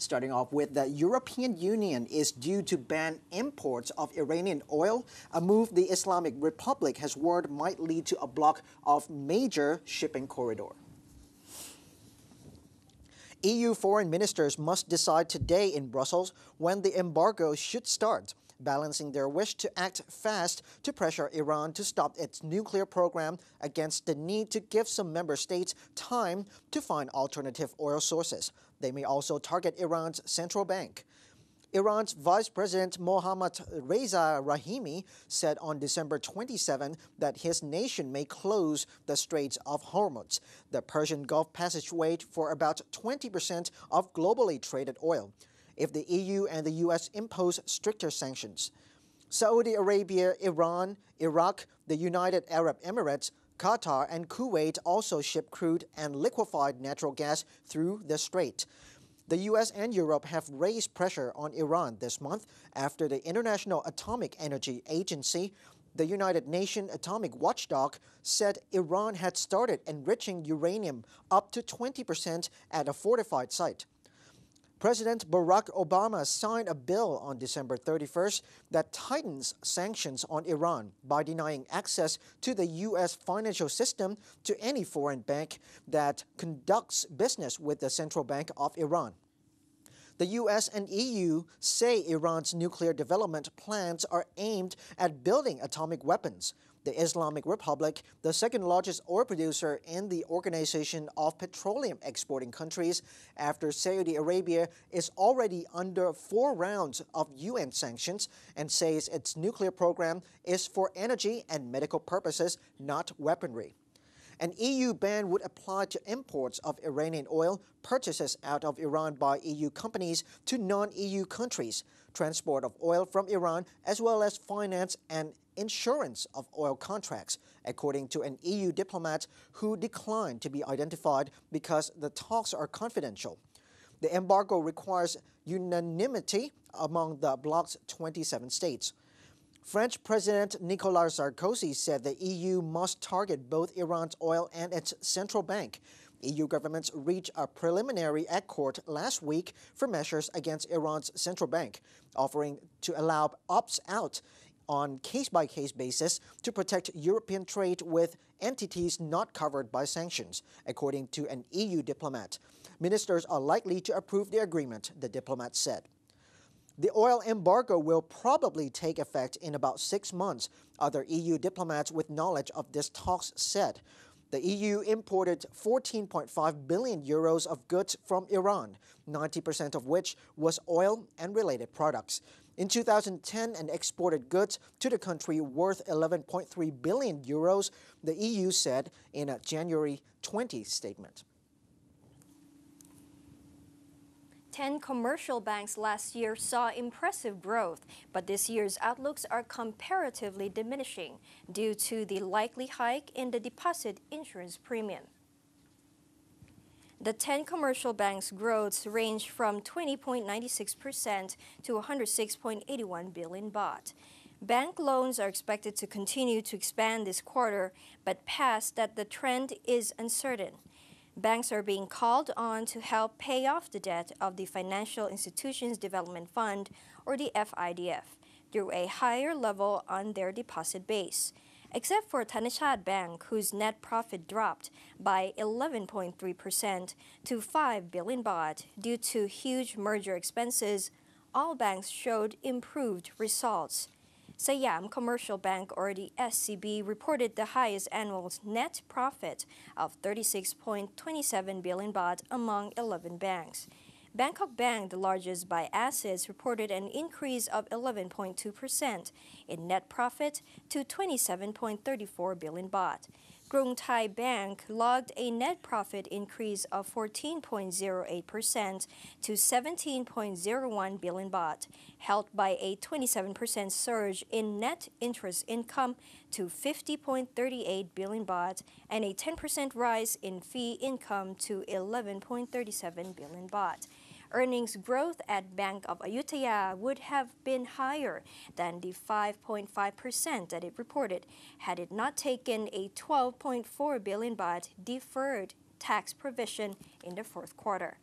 Starting off with the European Union is due to ban imports of Iranian oil, a move the Islamic Republic has warned might lead to a block of major shipping corridor. EU foreign ministers must decide today in Brussels when the embargo should start balancing their wish to act fast to pressure Iran to stop its nuclear program against the need to give some member states time to find alternative oil sources. They may also target Iran's central bank. Iran's Vice President Mohammad Reza Rahimi said on December 27 that his nation may close the Straits of Hormuz, the Persian Gulf passageway for about 20% of globally traded oil if the EU and the US impose stricter sanctions. Saudi Arabia, Iran, Iraq, the United Arab Emirates, Qatar, and Kuwait also ship crude and liquefied natural gas through the strait. The US and Europe have raised pressure on Iran this month after the International Atomic Energy Agency, the United Nations Atomic Watchdog, said Iran had started enriching uranium up to 20% at a fortified site. President Barack Obama signed a bill on December 31st that tightens sanctions on Iran by denying access to the U.S. financial system to any foreign bank that conducts business with the Central Bank of Iran. The US and EU say Iran's nuclear development plans are aimed at building atomic weapons, the Islamic Republic, the second largest oil producer in the Organization of Petroleum Exporting Countries, after Saudi Arabia is already under four rounds of UN sanctions and says its nuclear program is for energy and medical purposes, not weaponry. An EU ban would apply to imports of Iranian oil purchases out of Iran by EU companies to non-EU countries, transport of oil from Iran, as well as finance and insurance of oil contracts, according to an EU diplomat who declined to be identified because the talks are confidential. The embargo requires unanimity among the bloc's 27 states. French President Nicolas Sarkozy said the EU must target both Iran's oil and its central bank. EU governments reached a preliminary accord last week for measures against Iran's central bank, offering to allow opts out on case-by-case basis to protect European trade with entities not covered by sanctions, according to an EU diplomat. Ministers are likely to approve the agreement, the diplomat said. The oil embargo will probably take effect in about six months, other EU diplomats with knowledge of this talks said. The EU imported 14.5 billion euros of goods from Iran, 90% of which was oil and related products. In 2010, and exported goods to the country worth 11.3 billion euros, the EU said in a January 20 statement. 10 commercial banks last year saw impressive growth, but this year's outlooks are comparatively diminishing due to the likely hike in the deposit insurance premium. The 10 commercial banks' growths range from 20.96% to 106.81 billion baht. Bank loans are expected to continue to expand this quarter, but past that the trend is uncertain. Banks are being called on to help pay off the debt of the Financial Institutions Development Fund, or the FIDF, through a higher level on their deposit base. Except for Thanachart Bank, whose net profit dropped by 11.3% to 5 billion baht due to huge merger expenses, all banks showed improved results. Siam Commercial Bank or the SCB reported the highest annual net profit of 36.27 billion baht among 11 banks. Bangkok Bank, the largest by assets, reported an increase of 11.2% in net profit to 27.34 billion baht. Krung Thai Bank logged a net profit increase of 14.08% to 17.01 billion baht, helped by a 27% surge in net interest income to 50.38 billion baht and a 10% rise in fee income to 11.37 billion baht earnings growth at Bank of Ayutthaya would have been higher than the 5.5% that it reported had it not taken a 12.4 billion baht deferred tax provision in the fourth quarter.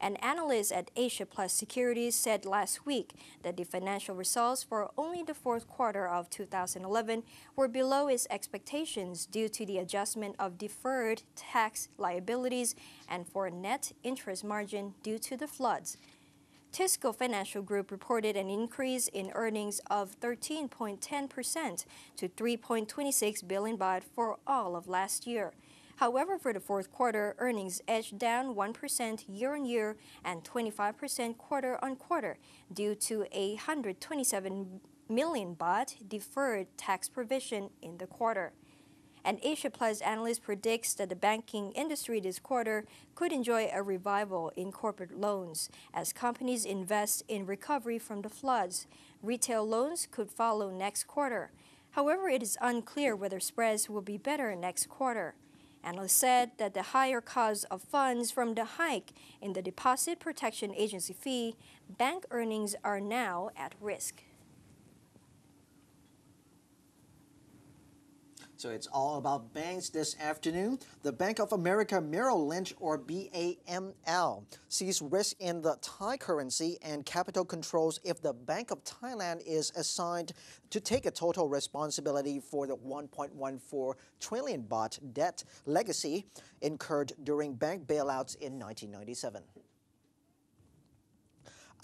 An analyst at Asia Plus Securities said last week that the financial results for only the fourth quarter of 2011 were below its expectations due to the adjustment of deferred tax liabilities and for net interest margin due to the floods. Tisco Financial Group reported an increase in earnings of 13.10% to 3.26 billion baht for all of last year. However, for the fourth quarter, earnings edged down 1% year-on-year and 25% quarter-on-quarter due to a 127 million baht deferred tax provision in the quarter. An Asia Plus analyst predicts that the banking industry this quarter could enjoy a revival in corporate loans as companies invest in recovery from the floods. Retail loans could follow next quarter. However, it is unclear whether spreads will be better next quarter. Analysts said that the higher cost of funds from the hike in the Deposit Protection Agency fee, bank earnings are now at risk. So it's all about banks this afternoon. The Bank of America Merrill Lynch, or BAML, sees risk in the Thai currency and capital controls if the Bank of Thailand is assigned to take a total responsibility for the 1.14 trillion baht debt legacy incurred during bank bailouts in 1997.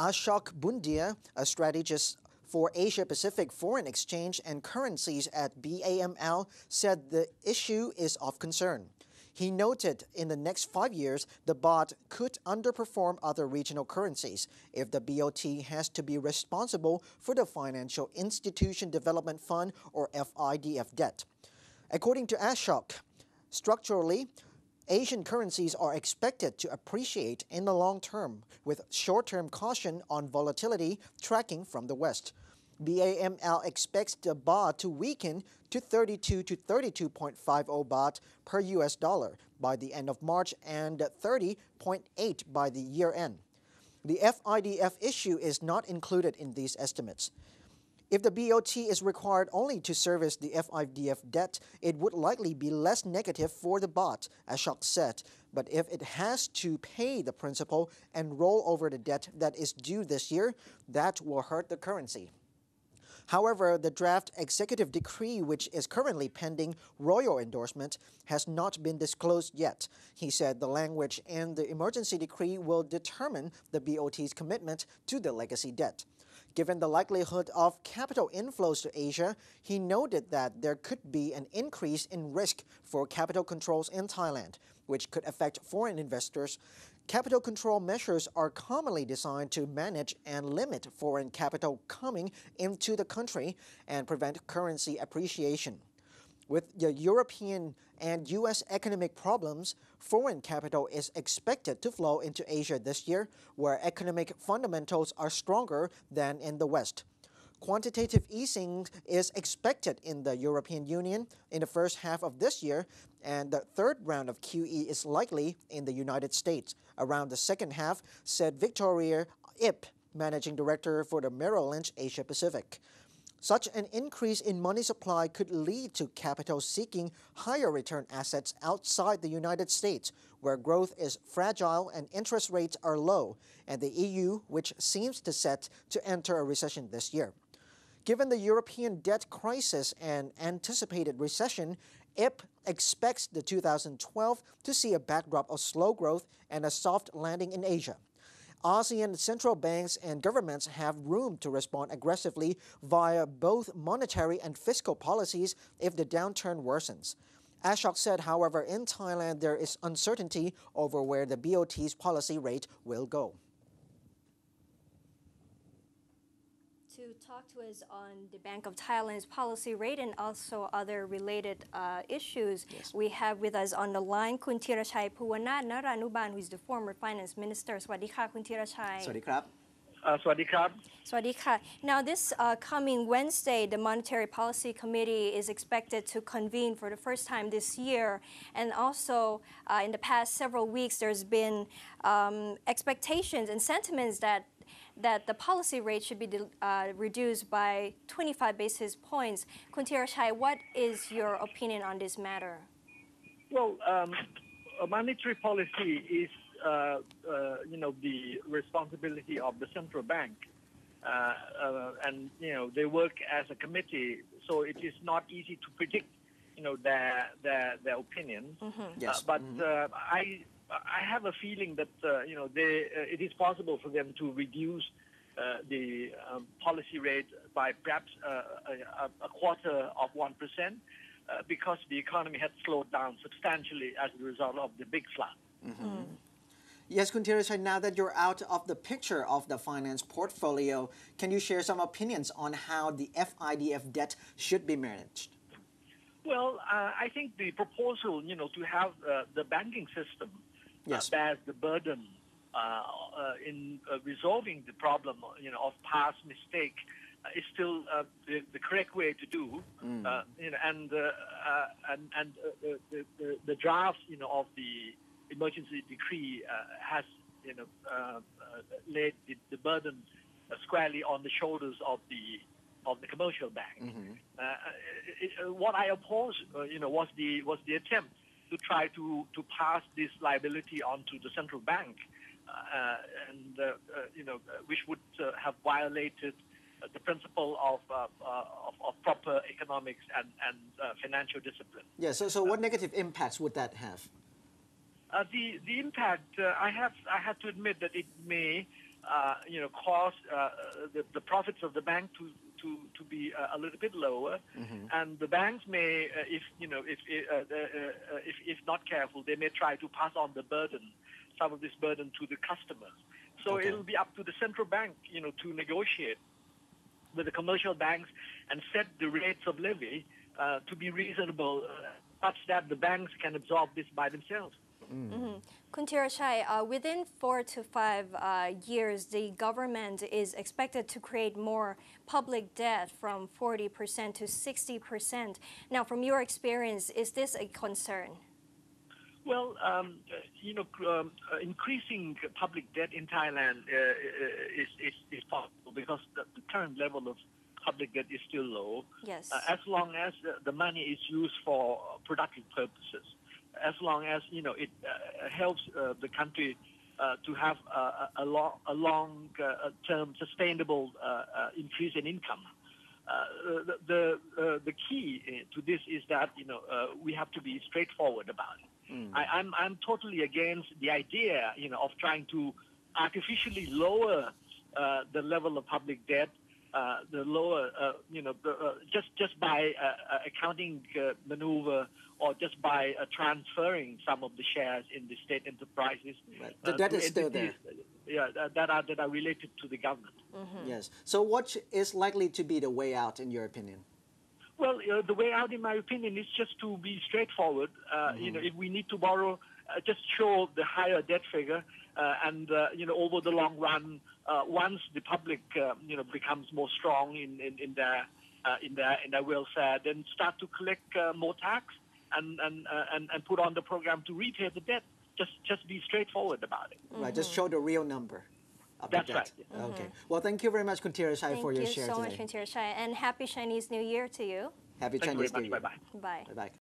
Ashok Bhundia, a strategist for Asia Pacific foreign exchange and currencies at BAML said the issue is of concern. He noted in the next five years, the baht could underperform other regional currencies if the BOT has to be responsible for the Financial Institution Development Fund or FIDF debt. According to Ashok, structurally, Asian currencies are expected to appreciate in the long term, with short term caution on volatility tracking from the West. BAML expects the baht to weaken to 32 to 32.50 baht per US dollar by the end of March and 30.8 by the year end. The FIDF issue is not included in these estimates. If the BOT is required only to service the FIDF debt, it would likely be less negative for the baht, Ashok said. But if it has to pay the principal and roll over the debt that is due this year, that will hurt the currency. However, the draft executive decree, which is currently pending royal endorsement, has not been disclosed yet. He said the language and the emergency decree will determine the BOT's commitment to the legacy debt. Given the likelihood of capital inflows to Asia, he noted that there could be an increase in risk for capital controls in Thailand, which could affect foreign investors. Capital control measures are commonly designed to manage and limit foreign capital coming into the country and prevent currency appreciation. With the European and U.S. economic problems, foreign capital is expected to flow into Asia this year, where economic fundamentals are stronger than in the West. Quantitative easing is expected in the European Union in the first half of this year, and the third round of QE is likely in the United States around the second half, said Victoria Ip, Managing Director for the Merrill Lynch Asia Pacific. Such an increase in money supply could lead to capital seeking higher return assets outside the United States, where growth is fragile and interest rates are low, and the EU, which seems to set to enter a recession this year. Given the European debt crisis and anticipated recession, Ip expects the 2012 to see a backdrop of slow growth and a soft landing in Asia. ASEAN central banks and governments have room to respond aggressively via both monetary and fiscal policies if the downturn worsens. Ashok said, however, in Thailand there is uncertainty over where the BOT's policy rate will go. talk to us on the Bank of Thailand's policy rate and also other related uh, issues. Yes. We have with us on the line Khun Thirachai Puwanat Naranuban, who is the former finance minister. Swadika Khun Thirachai. Uh, สวัสดีครับ Swadika. Now, this uh, coming Wednesday, the Monetary Policy Committee is expected to convene for the first time this year. And also, uh, in the past several weeks, there's been um, expectations and sentiments that that the policy rate should be uh, reduced by 25 basis points. Khun Thirachai, what is your opinion on this matter? Well, um, monetary policy is uh, uh, you know, the responsibility of the central bank. Uh, uh, and, you know, they work as a committee, so it is not easy to predict, you know, their, their, their opinions. Yes. Uh, but uh, I, I have a feeling that, uh, you know, they, uh, it is possible for them to reduce uh, the um, policy rate by perhaps uh, a, a quarter of 1%. Uh, because the economy had slowed down substantially as a result of the big flood. Yes, Khun Thirachai, now that you're out of the picture of the finance portfolio, can you share some opinions on how the FIDF debt should be managed? Well, uh, I think the proposal, you know, to have uh, the banking system Yes. bears the burden uh, uh, in uh, resolving the problem, you know, of past mistake uh, is still uh, the, the correct way to do. Uh, you know, and uh, uh, and and uh, the, the, the draft, you know, of the emergency decree uh, has, you know, uh, uh, laid the, the burden uh, squarely on the shoulders of the of the commercial bank. Uh, it, uh, what I oppose, uh, you know, was the was the attempt to try to to pass this liability onto the central bank, uh, and uh, uh, you know, uh, which would uh, have violated uh, the principle of, uh, uh, of of proper economics and and uh, financial discipline. Yeah, so, so what negative impacts would that have? Uh, the the impact, uh, I have I have to admit that it may, uh, you know, cause uh, the, the profits of the bank to to, to be uh, a little bit lower, and the banks may, uh, if you know, if uh, uh, if if not careful, they may try to pass on the burden, some of this burden to the customers. So Okay. it'll be up to the central bank, you know, to negotiate with the commercial banks and set the rates of levy uh, to be reasonable, uh, such that the banks can absorb this by themselves. Khun Thirachai, uh, within four to five uh, years, the government is expected to create more public debt from 40% to 60%. Now, from your experience, is this a concern? Well, um, you know, um, increasing public debt in Thailand uh, uh, is, is, is possible because the, the current level of public debt is still low. Yes. Uh, as long as the money is used for productive purposes, as long as you know it uh, helps uh, the country uh, to have a, long, a long uh, term sustainable increase in income. Uh, the the, uh, the key to this is that you know uh, we have to be straightforward about it. I, I'm I'm totally against the idea you know of trying to artificially lower uh, the level of public debt, uh, the lower uh, you know uh, just just by uh, uh, accounting uh, maneuver or just by uh, transferring some of the shares in the state enterprises. Right. The debt is still entities, uh, Yeah, that, that are that are related to the government. Yes. So what is likely to be the way out, in your opinion? Well, uh, the way out, in my opinion, is just to be straightforward. Uh, You know, if we need to borrow, uh, just show the higher debt figure, uh, and uh, you know, over the long run, uh, once the public, uh, you know, becomes more strong in in, in their uh, in their in their welfare, then start to collect uh, more tax and and, uh, and and put on the program to repay the debt. Just just be straightforward about it. Right, just show the real number. Of the That's debt. right, Okay. Well, thank you very much, Khun Thirachai, Thank for your you share so today. much, Khun Thirachai, and happy Chinese New Year to you. Happy Thank you Chinese very New much. Year. Bye bye. Bye. Bye bye.